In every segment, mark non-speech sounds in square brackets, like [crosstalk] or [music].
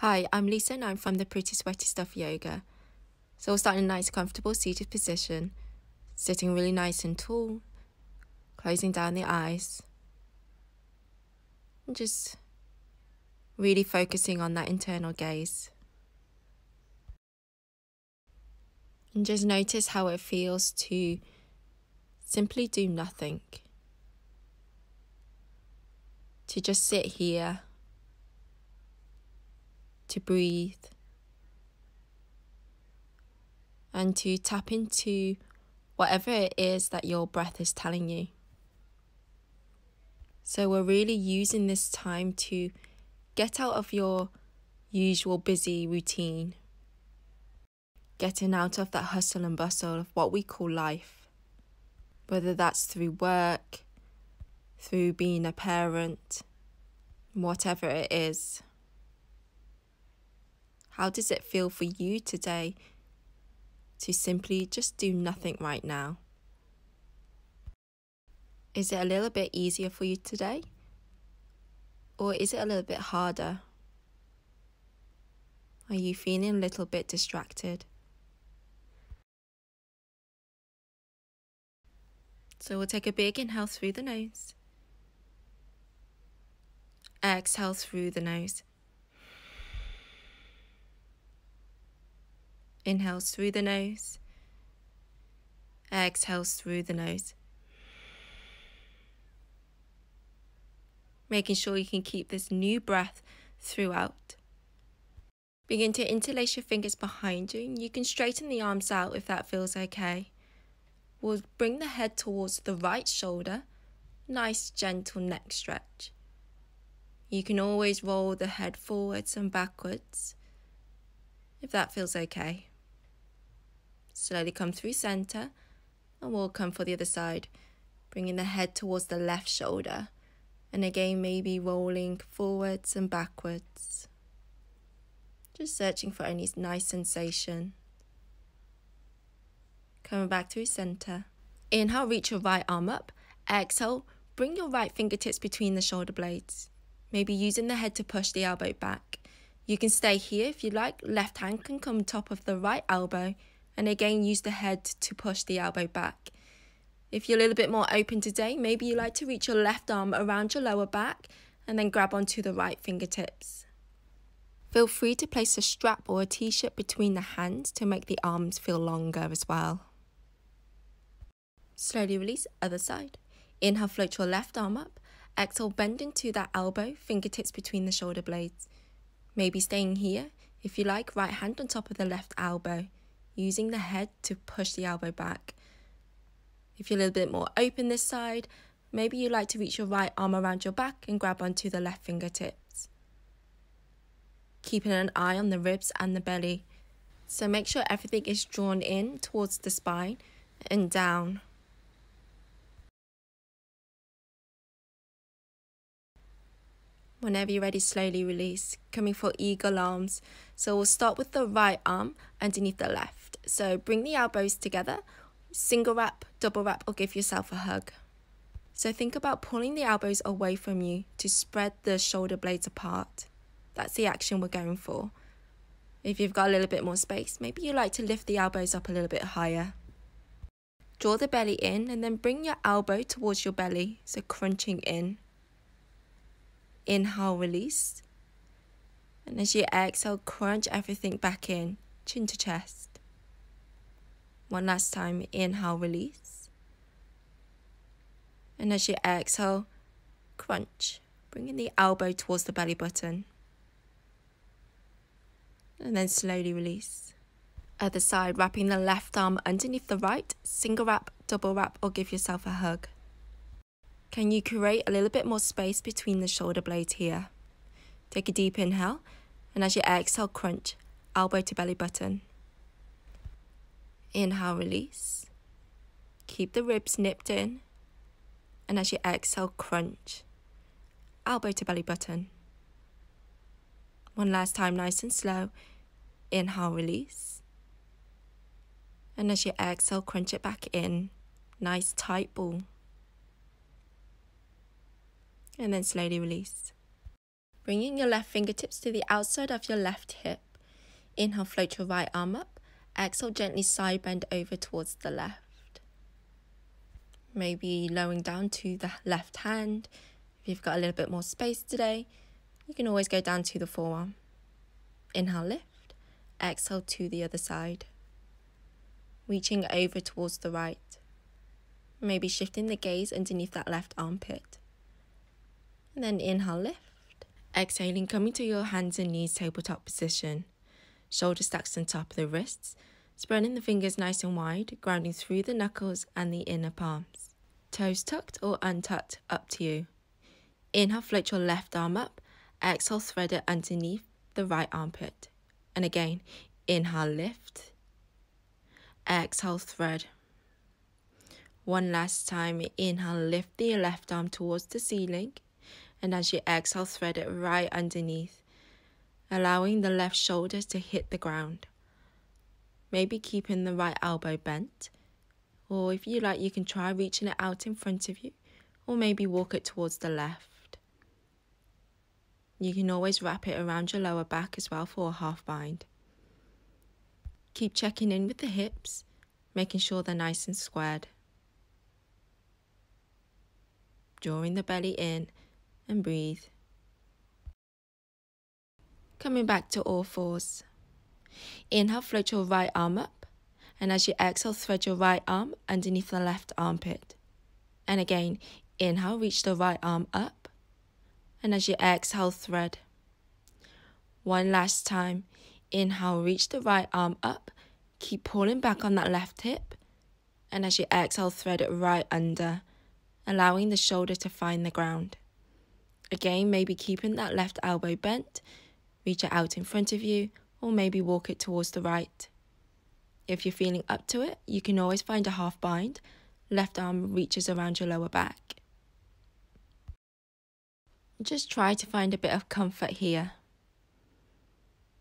Hi, I'm Lisa and I'm from the Pretty Sweaty Stuff Yoga. So we'll start in a nice, comfortable seated position, sitting really nice and tall, closing down the eyes, and just really focusing on that internal gaze. And just notice how it feels to simply do nothing. To just sit here to breathe and to tap into whatever it is that your breath is telling you. So, we're really using this time to get out of your usual busy routine, getting out of that hustle and bustle of what we call life, whether that's through work, through being a parent, whatever it is. How does it feel for you today to simply just do nothing right now? Is it a little bit easier for you today? Or is it a little bit harder? Are you feeling a little bit distracted? So we'll take a big inhale through the nose. Exhale through the nose. Inhales through the nose. Exhales through the nose. Making sure you can keep this new breath throughout. Begin to interlace your fingers behind you. You can straighten the arms out if that feels okay. We'll bring the head towards the right shoulder. Nice gentle neck stretch. You can always roll the head forwards and backwards if that feels okay. Slowly come through center and we'll come for the other side, bringing the head towards the left shoulder. And again, maybe rolling forwards and backwards. Just searching for any nice sensation. Coming back through center. Inhale, reach your right arm up. Exhale, bring your right fingertips between the shoulder blades. Maybe using the head to push the elbow back. You can stay here if you like. Left hand can come top of the right elbow and again use the head to push the elbow back. If you're a little bit more open today, maybe you like to reach your left arm around your lower back and then grab onto the right fingertips. Feel free to place a strap or a t-shirt between the hands to make the arms feel longer as well. Slowly release other side. Inhale, float your left arm up. Exhale, bend into that elbow, fingertips between the shoulder blades. Maybe staying here. If you like, right hand on top of the left elbow using the head to push the elbow back. If you're a little bit more open this side, maybe you like to reach your right arm around your back and grab onto the left fingertips. Keeping an eye on the ribs and the belly. So make sure everything is drawn in towards the spine and down. Whenever you're ready, slowly release. Coming for eagle arms. So we'll start with the right arm underneath the left. So bring the elbows together, single wrap, double wrap, or give yourself a hug. So think about pulling the elbows away from you to spread the shoulder blades apart. That's the action we're going for. If you've got a little bit more space, maybe you like to lift the elbows up a little bit higher. Draw the belly in and then bring your elbow towards your belly, so crunching in. Inhale, release. And as you exhale, crunch everything back in, chin to chest. One last time, inhale, release. And as you exhale, crunch, bringing the elbow towards the belly button. And then slowly release. Other side, wrapping the left arm underneath the right, single wrap, double wrap, or give yourself a hug. Can you create a little bit more space between the shoulder blades here? Take a deep inhale, and as you exhale, crunch, elbow to belly button. Inhale, release. Keep the ribs nipped in, and as you exhale, crunch, elbow to belly button. One last time, nice and slow. Inhale, release. And as you exhale, crunch it back in. Nice tight ball and then slowly release. Bringing your left fingertips to the outside of your left hip. Inhale, float your right arm up. Exhale, gently side bend over towards the left. Maybe lowering down to the left hand. If you've got a little bit more space today, you can always go down to the forearm. Inhale, lift. Exhale to the other side. Reaching over towards the right. Maybe shifting the gaze underneath that left armpit. And then inhale, lift. Exhaling, coming to your hands and knees tabletop position. Shoulder stacks on top of the wrists. Spreading the fingers nice and wide, grounding through the knuckles and the inner palms. Toes tucked or untucked, up to you. Inhale, float your left arm up. Exhale, thread it underneath the right armpit. And again, inhale, lift. Exhale, thread. One last time, inhale, lift the left arm towards the ceiling. And as you exhale, thread it right underneath, allowing the left shoulder to hit the ground. Maybe keeping the right elbow bent. Or if you like, you can try reaching it out in front of you, or maybe walk it towards the left. You can always wrap it around your lower back as well for a half bind. Keep checking in with the hips, making sure they're nice and squared. Drawing the belly in and breathe. Coming back to all fours. Inhale, float your right arm up. And as you exhale, thread your right arm underneath the left armpit. And again, inhale, reach the right arm up. And as you exhale, thread. One last time. Inhale, reach the right arm up. Keep pulling back on that left hip. And as you exhale, thread it right under, allowing the shoulder to find the ground. Again, maybe keeping that left elbow bent, reach it out in front of you, or maybe walk it towards the right. If you're feeling up to it, you can always find a half bind. Left arm reaches around your lower back. Just try to find a bit of comfort here.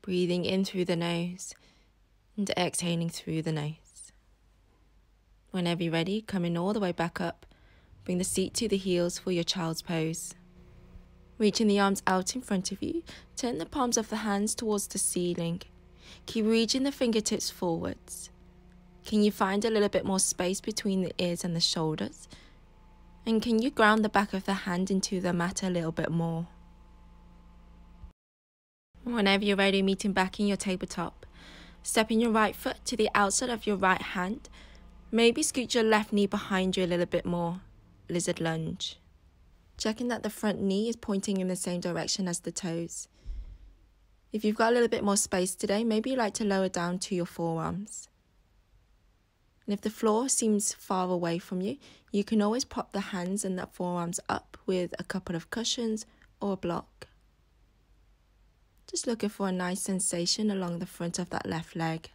Breathing in through the nose and exhaling through the nose. Whenever you're ready, coming all the way back up, bring the seat to the heels for your child's pose. Reaching the arms out in front of you, turn the palms of the hands towards the ceiling. Keep reaching the fingertips forwards. Can you find a little bit more space between the ears and the shoulders? And can you ground the back of the hand into the mat a little bit more? Whenever you're ready, meeting back in your tabletop. Stepping your right foot to the outside of your right hand. Maybe scoot your left knee behind you a little bit more. Lizard lunge checking that the front knee is pointing in the same direction as the toes. If you've got a little bit more space today, maybe you like to lower down to your forearms. And if the floor seems far away from you, you can always pop the hands and the forearms up with a couple of cushions or a block. Just looking for a nice sensation along the front of that left leg.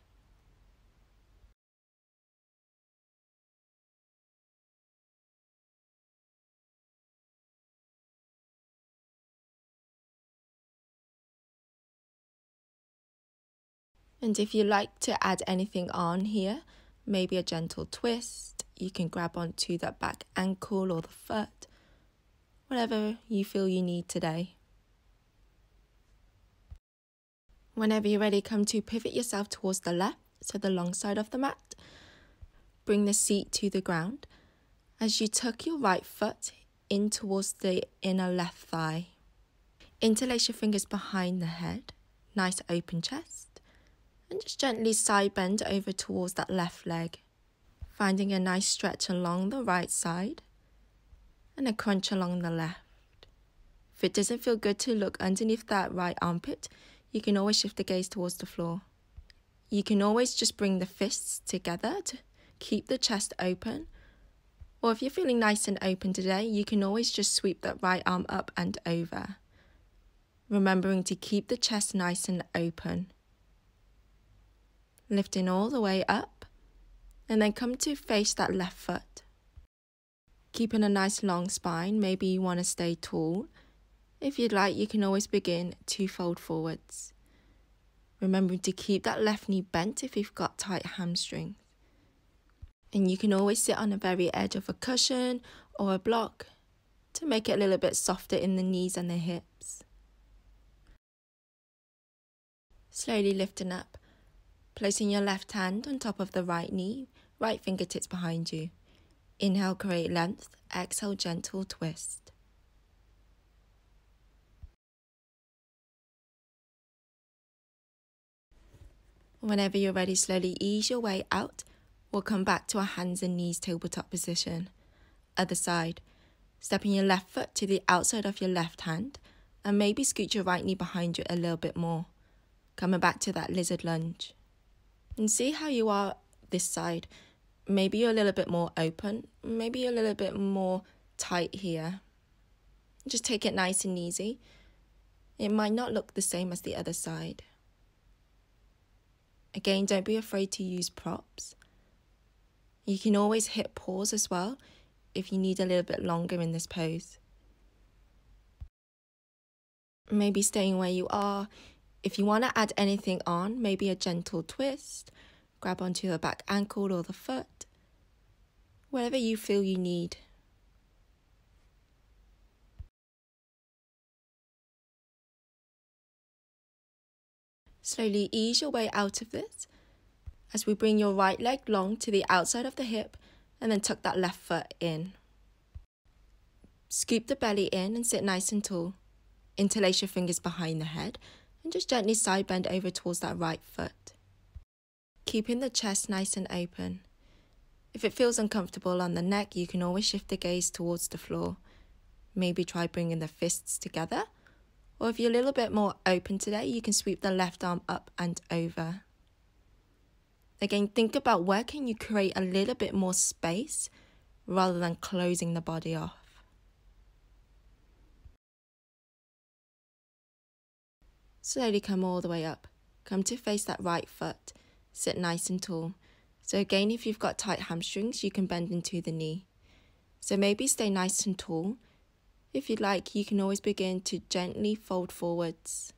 And if you like to add anything on here, maybe a gentle twist, you can grab onto that back ankle or the foot, whatever you feel you need today. Whenever you're ready, come to pivot yourself towards the left, so the long side of the mat. Bring the seat to the ground as you tuck your right foot in towards the inner left thigh. Interlace your fingers behind the head, nice open chest and just gently side bend over towards that left leg, finding a nice stretch along the right side and a crunch along the left. If it doesn't feel good to look underneath that right armpit, you can always shift the gaze towards the floor. You can always just bring the fists together to keep the chest open. Or if you're feeling nice and open today, you can always just sweep that right arm up and over. Remembering to keep the chest nice and open lifting all the way up, and then come to face that left foot. Keeping a nice long spine, maybe you want to stay tall. If you'd like, you can always begin to fold forwards. Remembering to keep that left knee bent if you've got tight hamstrings. And you can always sit on the very edge of a cushion or a block to make it a little bit softer in the knees and the hips. Slowly lifting up, placing your left hand on top of the right knee, right fingertips behind you. Inhale, create length. Exhale, gentle twist. Whenever you're ready, slowly ease your way out. We'll come back to our hands and knees tabletop position. Other side. Stepping your left foot to the outside of your left hand and maybe scoot your right knee behind you a little bit more. Coming back to that lizard lunge. And see how you are this side. Maybe you're a little bit more open, maybe you're a little bit more tight here. Just take it nice and easy. It might not look the same as the other side. Again, don't be afraid to use props. You can always hit pause as well if you need a little bit longer in this pose. Maybe staying where you are. If you want to add anything on, maybe a gentle twist, grab onto the back ankle or the foot, whatever you feel you need. Slowly ease your way out of this as we bring your right leg long to the outside of the hip and then tuck that left foot in. Scoop the belly in and sit nice and tall. Interlace your fingers behind the head and just gently side bend over towards that right foot. Keeping the chest nice and open. If it feels uncomfortable on the neck, you can always shift the gaze towards the floor. Maybe try bringing the fists together. Or if you're a little bit more open today, you can sweep the left arm up and over. Again, think about where can you create a little bit more space rather than closing the body off. Slowly come all the way up. Come to face that right foot. Sit nice and tall. So again, if you've got tight hamstrings, you can bend into the knee. So maybe stay nice and tall. If you'd like, you can always begin to gently fold forwards.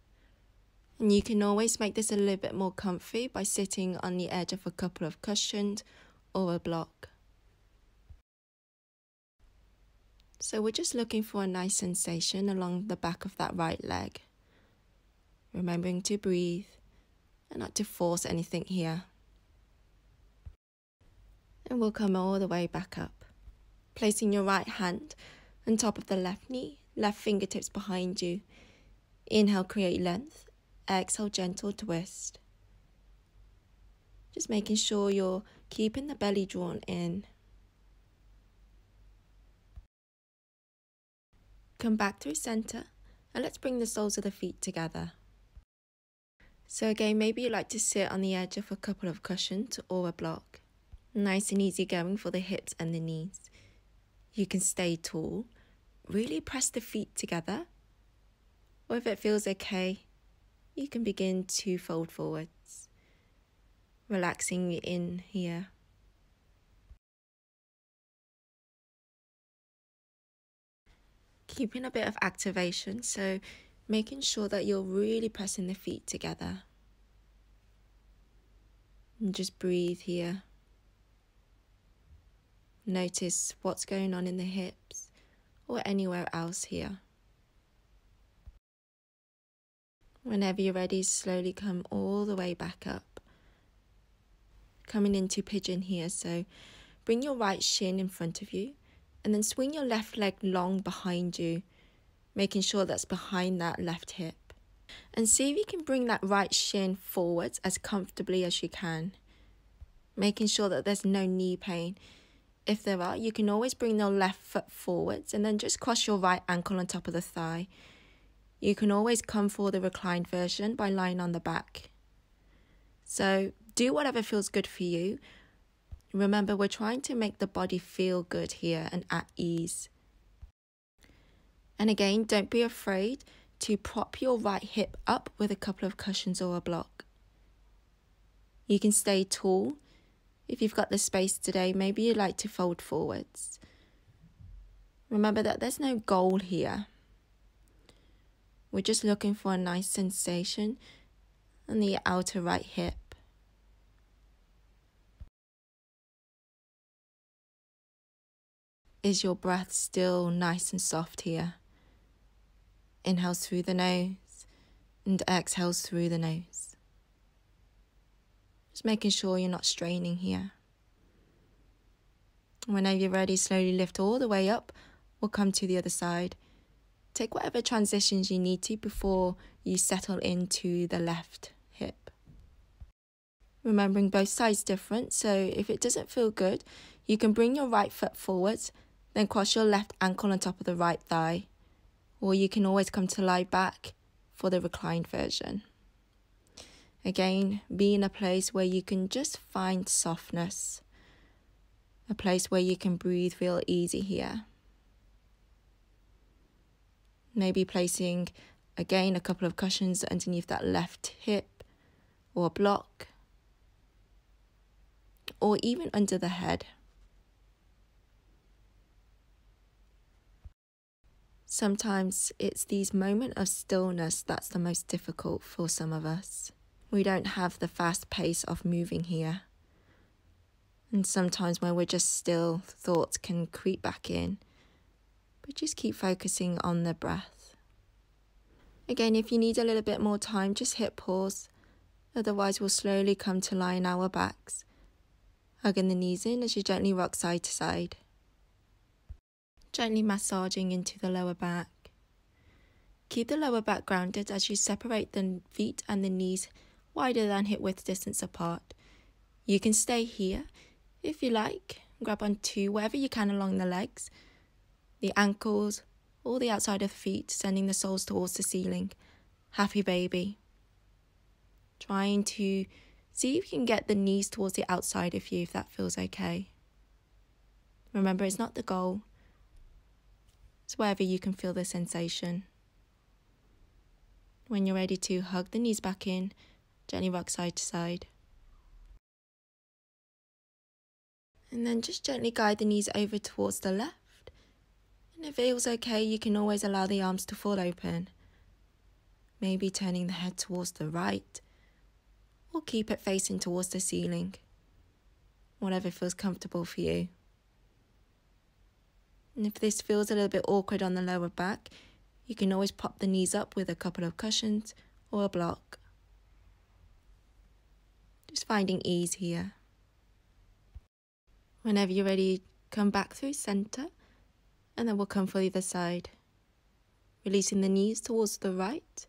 And you can always make this a little bit more comfy by sitting on the edge of a couple of cushions or a block. So we're just looking for a nice sensation along the back of that right leg. Remembering to breathe and not to force anything here. And we'll come all the way back up. Placing your right hand on top of the left knee, left fingertips behind you. Inhale, create length. Exhale, gentle twist. Just making sure you're keeping the belly drawn in. Come back through center and let's bring the soles of the feet together. So again, maybe you like to sit on the edge of a couple of cushions or a block. Nice and easy going for the hips and the knees. You can stay tall. Really press the feet together. Or if it feels okay, you can begin to fold forwards, relaxing in here. Keeping a bit of activation, so making sure that you're really pressing the feet together. And just breathe here. Notice what's going on in the hips or anywhere else here. Whenever you're ready, slowly come all the way back up. Coming into pigeon here, so bring your right shin in front of you and then swing your left leg long behind you, making sure that's behind that left hip. And see if you can bring that right shin forwards as comfortably as you can, making sure that there's no knee pain. If there are, you can always bring the left foot forwards and then just cross your right ankle on top of the thigh you can always come for the reclined version by lying on the back. So do whatever feels good for you. Remember, we're trying to make the body feel good here and at ease. And again, don't be afraid to prop your right hip up with a couple of cushions or a block. You can stay tall. If you've got the space today, maybe you'd like to fold forwards. Remember that there's no goal here. We're just looking for a nice sensation on the outer right hip. Is your breath still nice and soft here? Inhales through the nose and exhales through the nose. Just making sure you're not straining here. Whenever you're ready, slowly lift all the way up or come to the other side. Take whatever transitions you need to before you settle into the left hip. Remembering both sides different, so if it doesn't feel good, you can bring your right foot forwards, then cross your left ankle on top of the right thigh, or you can always come to lie back for the reclined version. Again, be in a place where you can just find softness, a place where you can breathe real easy here. Maybe placing again a couple of cushions underneath that left hip or a block, or even under the head. Sometimes it's these moments of stillness that's the most difficult for some of us. We don't have the fast pace of moving here. And sometimes when we're just still, thoughts can creep back in but just keep focusing on the breath. Again, if you need a little bit more time, just hit pause. Otherwise, we'll slowly come to on our backs, hugging the knees in as you gently rock side to side. Gently massaging into the lower back. Keep the lower back grounded as you separate the feet and the knees wider than hip width distance apart. You can stay here if you like. Grab onto wherever you can along the legs the ankles, all the outside of the feet, sending the soles towards the ceiling. Happy baby. Trying to see if you can get the knees towards the outside of you if that feels okay. Remember, it's not the goal, it's wherever you can feel the sensation. When you're ready to hug the knees back in, gently rock side to side. And then just gently guide the knees over towards the left and if it feels okay, you can always allow the arms to fall open. Maybe turning the head towards the right, or keep it facing towards the ceiling. Whatever feels comfortable for you. And if this feels a little bit awkward on the lower back, you can always pop the knees up with a couple of cushions or a block. Just finding ease here. Whenever you're ready, come back through center and then we'll come for the other side. Releasing the knees towards the right.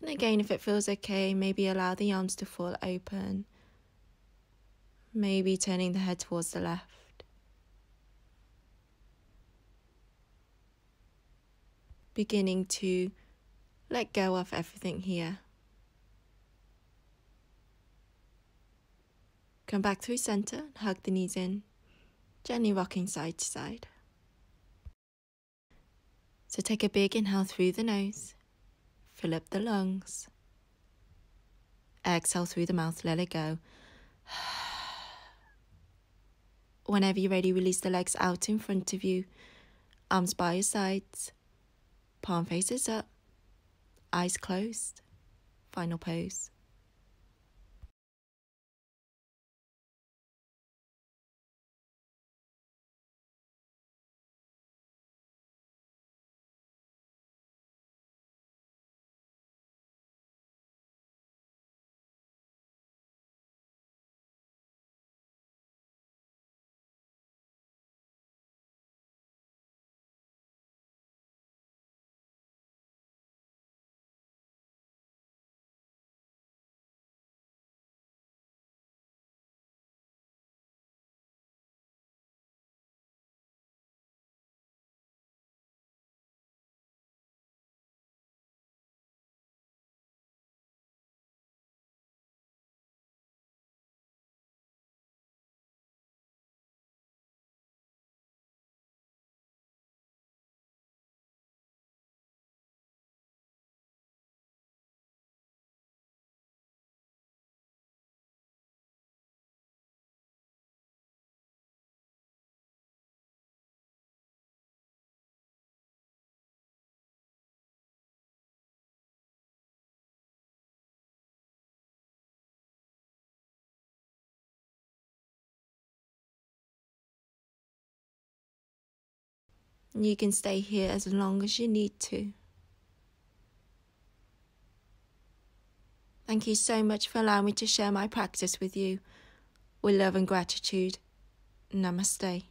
And again, if it feels okay, maybe allow the arms to fall open. Maybe turning the head towards the left. Beginning to let go of everything here. Come back through center and hug the knees in, gently rocking side to side. So take a big inhale through the nose, fill up the lungs. Exhale through the mouth, let it go. [sighs] Whenever you're ready, release the legs out in front of you, arms by your sides, palm faces up, eyes closed. Final pose. You can stay here as long as you need to. Thank you so much for allowing me to share my practice with you. With love and gratitude. Namaste.